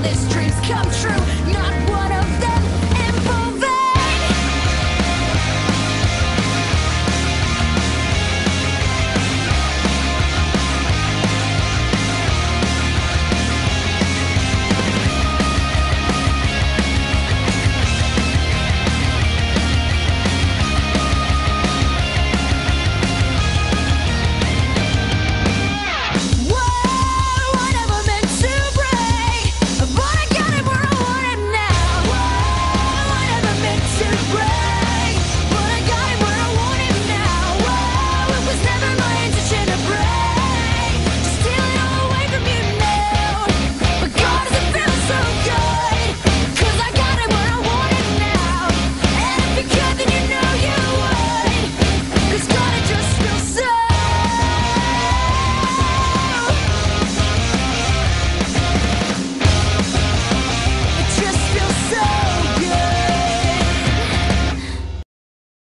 all its dreams come true.